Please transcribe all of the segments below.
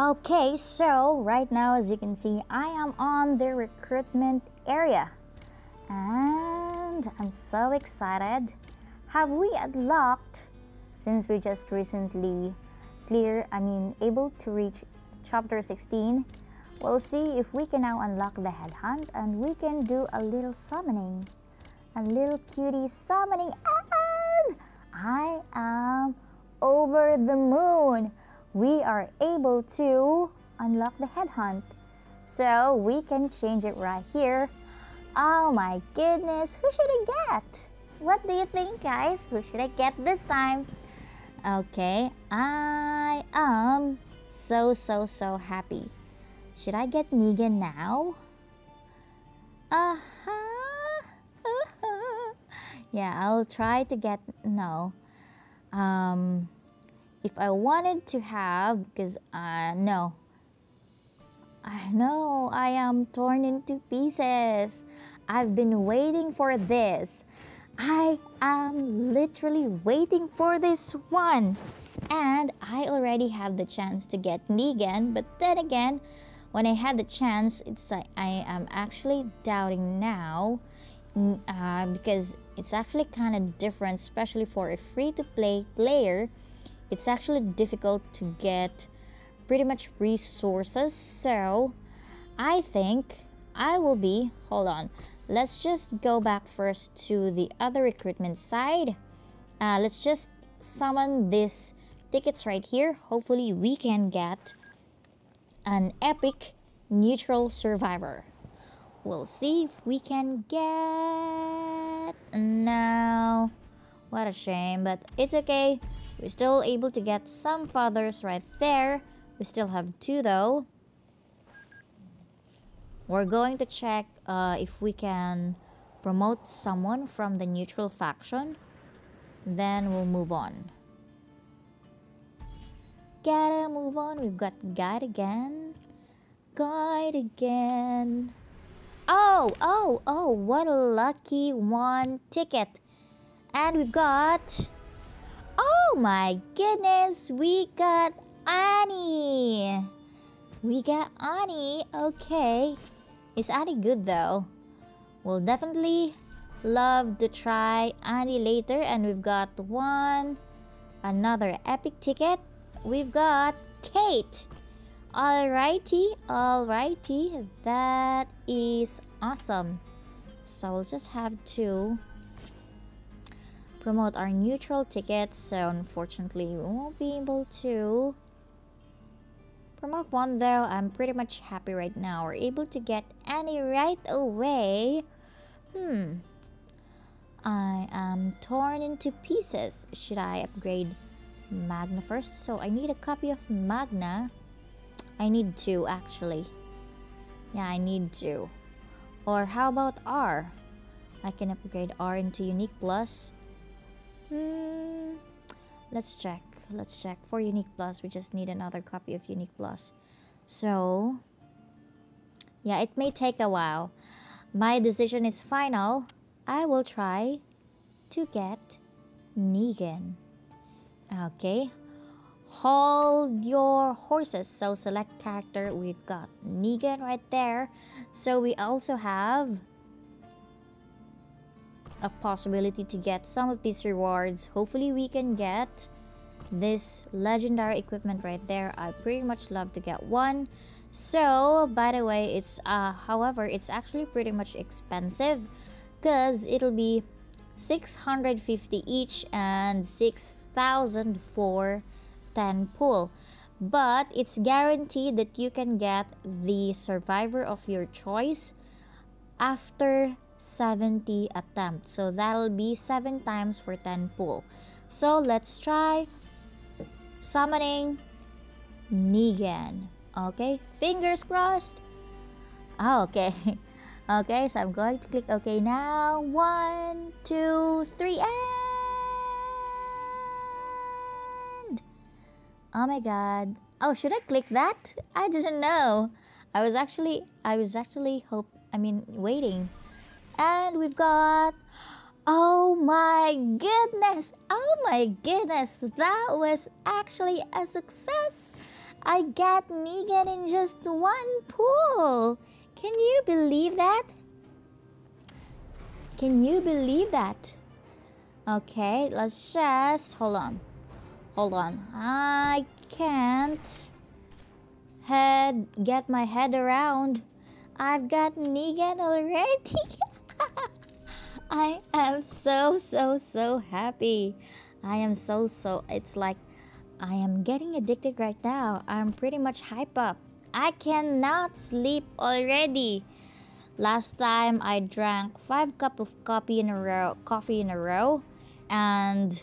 Okay, so right now as you can see, I am on the recruitment area. And I'm so excited. Have we unlocked, since we just recently clear, I mean able to reach chapter 16, we'll see if we can now unlock the headhunt and we can do a little summoning. A little cutie summoning and I am over the moon we are able to unlock the headhunt. So we can change it right here. Oh my goodness, who should I get? What do you think guys? Who should I get this time? Okay, I am so so so happy. Should I get Negan now? Uh-huh. uh-huh. yeah, I'll try to get no. Um if I wanted to have, because uh, know, I know I am torn into pieces. I've been waiting for this. I am literally waiting for this one. And I already have the chance to get Negan, but then again, when I had the chance, it's like I am actually doubting now uh, because it's actually kind of different, especially for a free to play player it's actually difficult to get pretty much resources so I think I will be hold on let's just go back first to the other recruitment side. Uh, let's just summon these tickets right here. Hopefully we can get an epic neutral survivor. We'll see if we can get no what a shame but it's okay we're still able to get some feathers right there. We still have two though. We're going to check uh, if we can promote someone from the neutral faction. Then we'll move on. Gotta move on. We've got guide again. Guide again. Oh, oh, oh, what a lucky one ticket. And we've got Oh my goodness, we got Annie. We got Annie. Okay. Is Annie good though? We'll definitely love to try Annie later. And we've got one, another epic ticket. We've got Kate. Alrighty, alrighty. That is awesome. So we'll just have to promote our neutral tickets so unfortunately we won't be able to promote one though. I'm pretty much happy right now. We're able to get Annie right away. Hmm. I am torn into pieces. Should I upgrade Magna first? So I need a copy of Magna. I need two actually. Yeah I need two. Or how about R? I can upgrade R into Unique Plus Hmm. Let's check. Let's check. For Unique Plus, we just need another copy of Unique Plus. So, yeah, it may take a while. My decision is final. I will try to get Negan. Okay. Hold your horses. So select character. We've got Negan right there. So we also have a possibility to get some of these rewards. Hopefully we can get this legendary equipment right there. I pretty much love to get one. So, by the way, it's uh however, it's actually pretty much expensive because it'll be 650 each and 6000 for 10 pull. But it's guaranteed that you can get the survivor of your choice after 70 attempts. So that'll be 7 times for 10 pull. So let's try summoning Negan. Okay, fingers crossed. Oh, okay. okay, so I'm going to click OK now. One, two, three, and... Oh my god. Oh, should I click that? I didn't know. I was actually, I was actually hope, I mean, waiting and we've got Oh my goodness! Oh my goodness! That was actually a success! I got Negan in just one pull. Can you believe that? Can you believe that? Okay, let's just hold on. Hold on. I can't head get my head around. I've got Negan already. I am so so so happy. I am so so it's like I am getting addicted right now. I'm pretty much hype up. I cannot sleep already. Last time I drank 5 cup of coffee in a row, coffee in a row and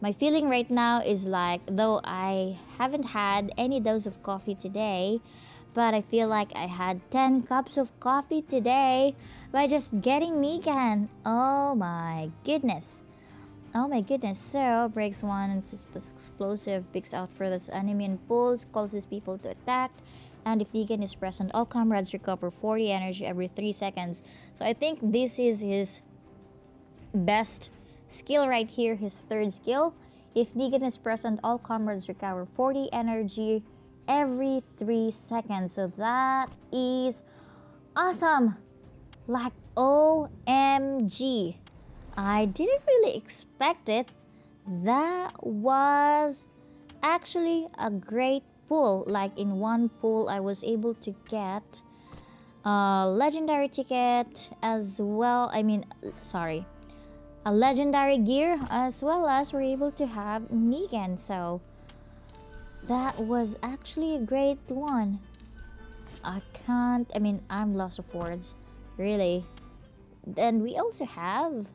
my feeling right now is like though I haven't had any dose of coffee today, but I feel like I had 10 cups of coffee today by just getting Negan. Oh my goodness. Oh my goodness, so breaks one and explosive, picks out further enemy and pulls, causes people to attack. And if Negan is present, all comrades recover 40 energy every 3 seconds. So I think this is his best skill right here, his third skill. If Negan is present, all comrades recover 40 energy every 3 seconds. So that is awesome! Like OMG. I didn't really expect it. That was actually a great pull. Like in one pull, I was able to get a legendary ticket as well. I mean, sorry, a legendary gear as well as we're able to have Negan. So that was actually a great one. I can't, I mean, I'm lost of words, really. Then we also have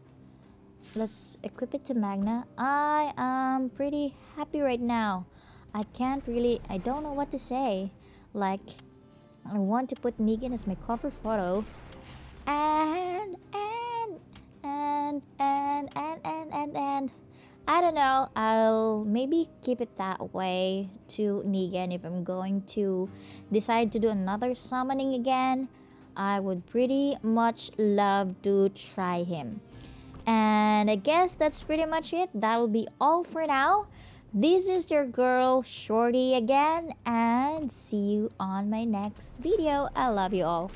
let's equip it to Magna. I am pretty happy right now. I can't really, I don't know what to say. Like, I want to put Negan as my cover photo. And, and, I don't know, I'll maybe keep it that way to Negan if I'm going to decide to do another summoning again. I would pretty much love to try him. And I guess that's pretty much it. That'll be all for now. This is your girl Shorty again and see you on my next video. I love you all.